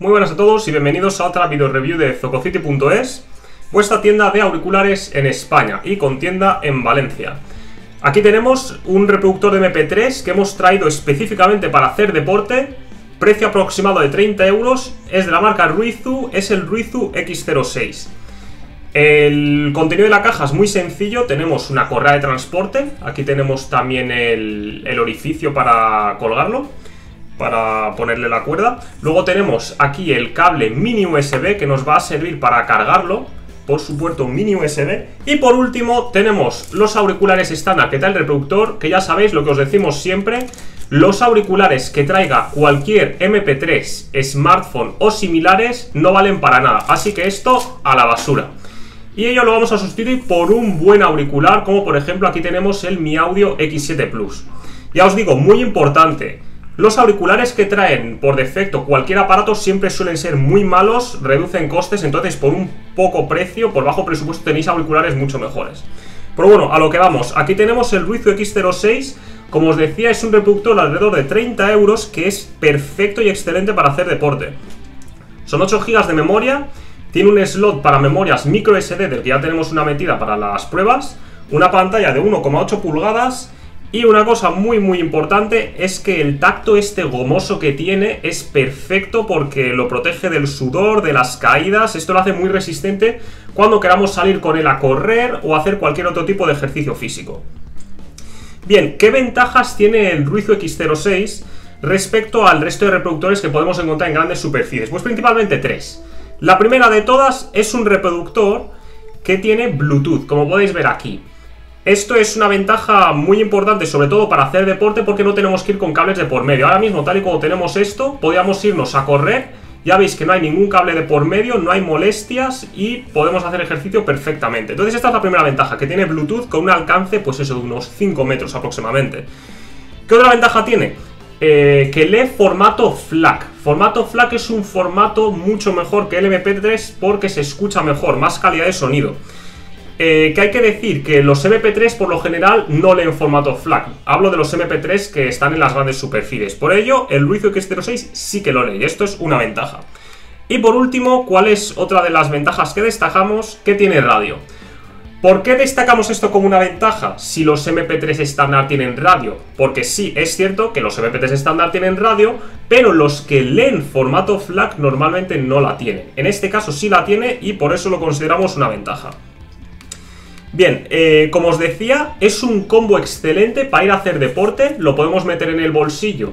Muy buenas a todos y bienvenidos a otra video review de Zococity.es, vuestra tienda de auriculares en España y con tienda en Valencia. Aquí tenemos un reproductor de MP3 que hemos traído específicamente para hacer deporte, precio aproximado de 30 euros, es de la marca Ruizu, es el Ruizu X06. El contenido de la caja es muy sencillo, tenemos una correa de transporte, aquí tenemos también el, el orificio para colgarlo para ponerle la cuerda. Luego tenemos aquí el cable mini USB que nos va a servir para cargarlo por su puerto mini USB. Y por último tenemos los auriculares estándar que trae el reproductor, que ya sabéis lo que os decimos siempre. Los auriculares que traiga cualquier MP3, smartphone o similares no valen para nada. Así que esto a la basura. Y ello lo vamos a sustituir por un buen auricular, como por ejemplo aquí tenemos el Mi Audio X7 Plus. Ya os digo, muy importante, los auriculares que traen por defecto cualquier aparato siempre suelen ser muy malos, reducen costes, entonces por un poco precio, por bajo presupuesto tenéis auriculares mucho mejores. Pero bueno, a lo que vamos, aquí tenemos el Ruizu X06, como os decía es un reproductor alrededor de 30 euros que es perfecto y excelente para hacer deporte. Son 8 GB de memoria, tiene un slot para memorias micro SD del que ya tenemos una metida para las pruebas, una pantalla de 1,8 pulgadas y una cosa muy muy importante es que el tacto este gomoso que tiene es perfecto porque lo protege del sudor, de las caídas, esto lo hace muy resistente cuando queramos salir con él a correr o hacer cualquier otro tipo de ejercicio físico. Bien, ¿qué ventajas tiene el Ruizu X06 respecto al resto de reproductores que podemos encontrar en grandes superficies? Pues principalmente tres. La primera de todas es un reproductor que tiene Bluetooth, como podéis ver aquí. Esto es una ventaja muy importante, sobre todo para hacer deporte, porque no tenemos que ir con cables de por medio. Ahora mismo, tal y como tenemos esto, podríamos irnos a correr. Ya veis que no hay ningún cable de por medio, no hay molestias y podemos hacer ejercicio perfectamente. Entonces esta es la primera ventaja, que tiene Bluetooth con un alcance, pues eso, de unos 5 metros aproximadamente. ¿Qué otra ventaja tiene? Eh, que lee formato FLAC. Formato FLAC es un formato mucho mejor que el MP3 porque se escucha mejor, más calidad de sonido. Eh, que hay que decir que los MP3 por lo general no leen formato FLAC. Hablo de los MP3 que están en las grandes superficies. Por ello, el Ruizu X06 sí que lo lee y esto es una ventaja. Y por último, ¿cuál es otra de las ventajas que destacamos? Que tiene radio. ¿Por qué destacamos esto como una ventaja si los MP3 estándar tienen radio? Porque sí, es cierto que los MP3 estándar tienen radio, pero los que leen formato FLAC normalmente no la tienen. En este caso sí la tiene y por eso lo consideramos una ventaja. Bien, eh, como os decía, es un combo excelente para ir a hacer deporte, lo podemos meter en el bolsillo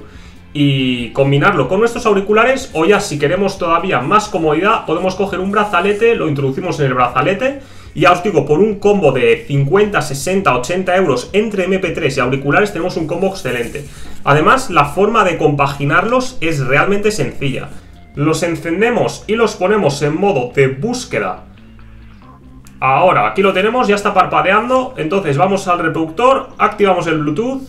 y combinarlo con nuestros auriculares o ya si queremos todavía más comodidad podemos coger un brazalete, lo introducimos en el brazalete y ya os digo, por un combo de 50, 60, 80 euros entre MP3 y auriculares tenemos un combo excelente. Además, la forma de compaginarlos es realmente sencilla. Los encendemos y los ponemos en modo de búsqueda Ahora, aquí lo tenemos, ya está parpadeando. Entonces vamos al reproductor, activamos el Bluetooth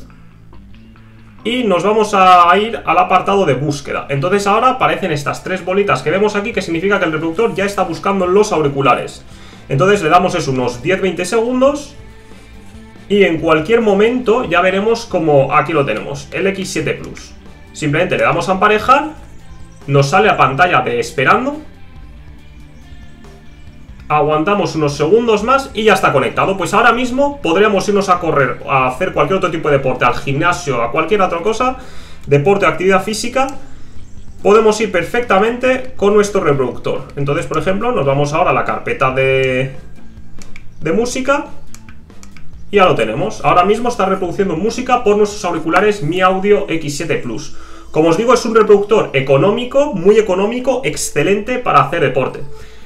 Y nos vamos a ir al apartado de búsqueda. Entonces ahora aparecen estas tres bolitas que vemos aquí Que significa que el reproductor ya está buscando los auriculares. Entonces le damos eso unos 10-20 segundos Y en cualquier momento ya veremos como aquí lo tenemos El X7 Plus. Simplemente le damos a emparejar Nos sale a pantalla de esperando aguantamos unos segundos más y ya está conectado. Pues ahora mismo podríamos irnos a correr, a hacer cualquier otro tipo de deporte, al gimnasio, a cualquier otra cosa, deporte o actividad física, podemos ir perfectamente con nuestro reproductor. Entonces, por ejemplo, nos vamos ahora a la carpeta de, de música y ya lo tenemos. Ahora mismo está reproduciendo música por nuestros auriculares Mi Audio X7 Plus. Como os digo, es un reproductor económico, muy económico, excelente para hacer deporte.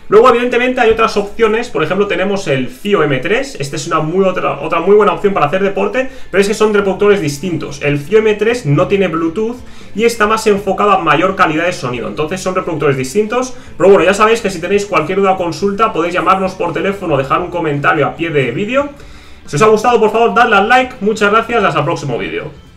Luego, evidentemente, hay otras opciones. Por ejemplo, tenemos el FIO M3. Esta es una muy otra, otra muy buena opción para hacer deporte, pero es que son reproductores distintos. El FIO M3 no tiene Bluetooth y está más enfocado a mayor calidad de sonido. Entonces son reproductores distintos. Pero bueno, ya sabéis que si tenéis cualquier duda o consulta, podéis llamarnos por teléfono o dejar un comentario a pie de vídeo. Si os ha gustado, por favor, dadle al like. Muchas gracias. Hasta el próximo vídeo.